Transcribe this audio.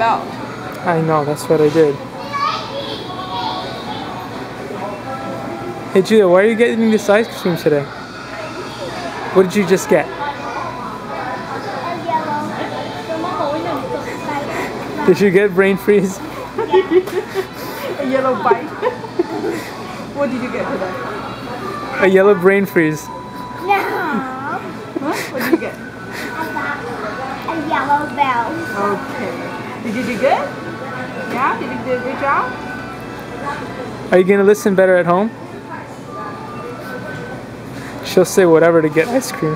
belt. I know, that's what I did. Hey Julia, why are you getting this ice cream today? What did you just get? Did you get brain freeze? A yellow bite. what did you get today? A yellow brain freeze. No. Huh? What did you get? A yellow bell. Okay. Did you do good? Yeah? Did you do a good job? Are you gonna listen better at home? She'll say whatever to get ice cream.